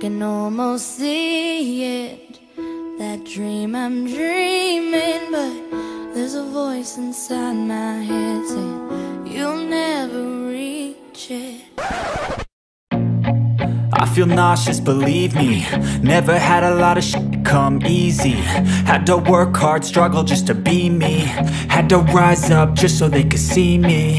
can almost see it. That dream I'm dreaming, but there's a voice inside my head saying you'll never reach it. I feel nauseous, believe me Never had a lot of shit come easy Had to work hard, struggle just to be me Had to rise up just so they could see me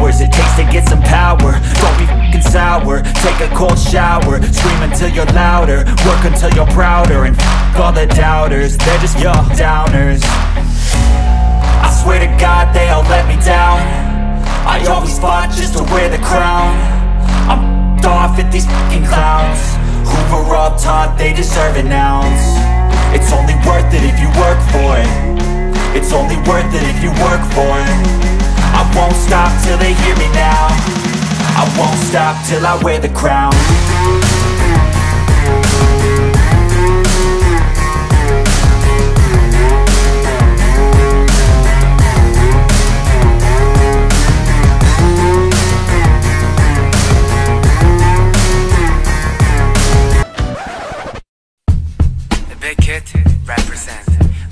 hours It takes to get some power. Don't be f***ing sour Take a cold shower Scream until you're louder Work until you're prouder And f*** all the doubters They're just your downers. I swear to God they all let me down. I always fought just to wear the crown. I'm off at these fucking clowns Who were all taught they deserve an ounce. It's only worth it if you work for it. It's only worth it if you work for it won't stop till they hear me now I won't stop till I wear the crown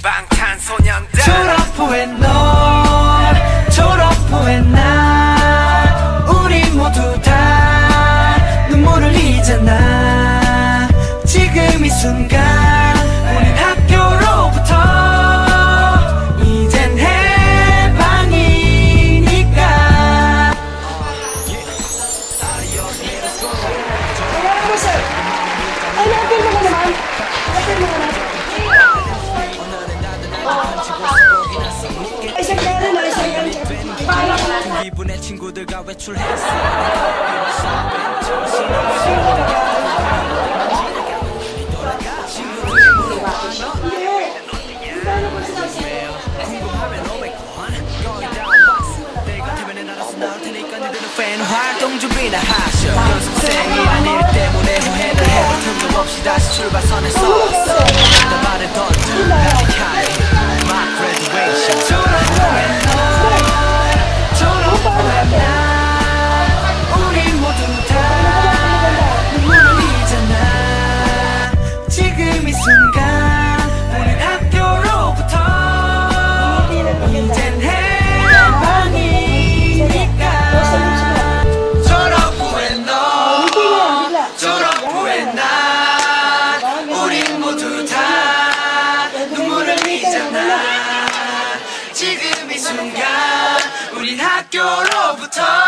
방탄소년단 졸업 후에 너 후에 나. 우리 모두 다 눈물을 흘리잖아 지금 이 순간 친구들과 외출했어. 팬 활동 준비나 하셔 연습생이 아닐 때문에 후회를 해도 틈도 없이 다시 출발선에 섰어 지금 이 순간 우린 학교로부터